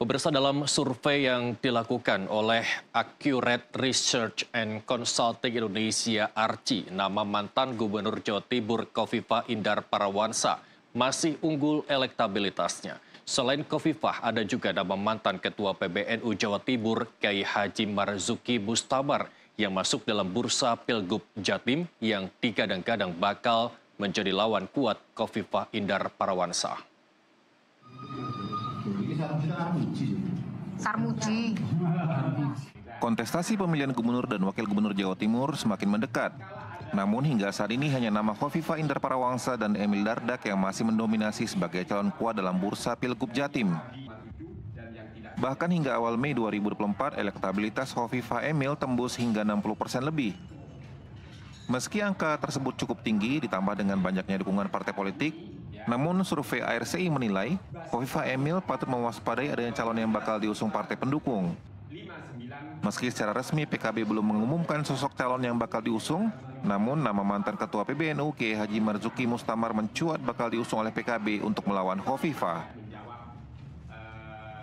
Pemirsa dalam survei yang dilakukan oleh Accurate Research and Consulting Indonesia (ARCI), nama mantan Gubernur Jawa Timur Kofifa Indar Parawansa masih unggul elektabilitasnya. Selain Kofifah, ada juga nama mantan Ketua PBNU Jawa Timur Kiai Haji Marzuki Mustamar yang masuk dalam bursa Pilgub Jatim yang digadang-gadang bakal menjadi lawan kuat Kofifah Indar Parawansa. Sarmuji. Kontestasi pemilihan gubernur dan wakil gubernur Jawa Timur semakin mendekat. Namun hingga saat ini hanya nama Khofifa Indar Parawangsa dan Emil Dardak yang masih mendominasi sebagai calon kuat dalam bursa Pilgub Jatim. Bahkan hingga awal Mei 2024, elektabilitas Khofifa Emil tembus hingga 60 persen lebih. Meski angka tersebut cukup tinggi ditambah dengan banyaknya dukungan partai politik, namun survei ARCI menilai Khofifa Emil patut mewaspadai adanya calon yang bakal diusung partai pendukung. Meski secara resmi PKB belum mengumumkan sosok calon yang bakal diusung, namun nama mantan Ketua PBNU Kiai Haji Marzuki Mustamar mencuat bakal diusung oleh PKB untuk melawan Khofifa.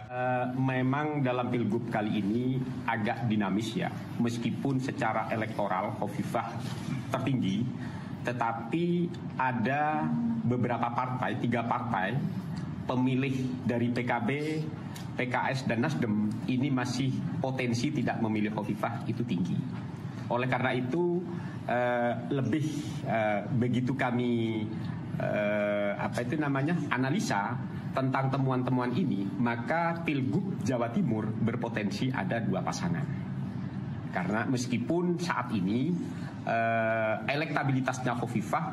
Uh, memang dalam pilgub kali ini agak dinamis ya, meskipun secara elektoral Khofifah tertinggi, tetapi ada beberapa partai, tiga partai pemilih dari PKB, PKS dan Nasdem ini masih potensi tidak memilih Khofifah itu tinggi. Oleh karena itu uh, lebih uh, begitu kami uh, apa itu namanya analisa tentang temuan-temuan ini, maka Pilgub Jawa Timur berpotensi ada dua pasangan. Karena meskipun saat ini elektabilitasnya Khofifah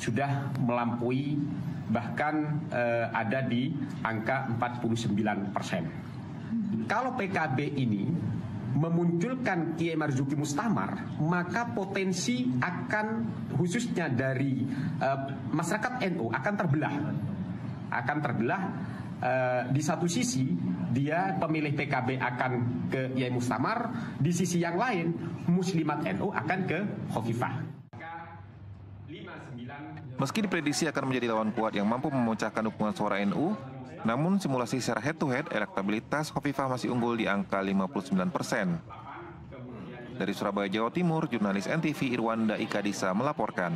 sudah melampaui bahkan uh, ada di angka 49 persen. Kalau PKB ini memunculkan Kiai Marzuki Mustamar, maka potensi akan khususnya dari uh, masyarakat NU akan terbelah, akan terbelah. Uh, di satu sisi dia pemilih PKB akan ke Yai Mustamar, di sisi yang lain Muslimat NU akan ke Khofifah. Meski diprediksi akan menjadi lawan kuat yang mampu memecahkan dukungan suara NU, namun simulasi secara head-to-head elektabilitas Khofifah masih unggul di angka 59 persen. Dari Surabaya, Jawa Timur, jurnalis NTV Irwanda Ikadisa melaporkan.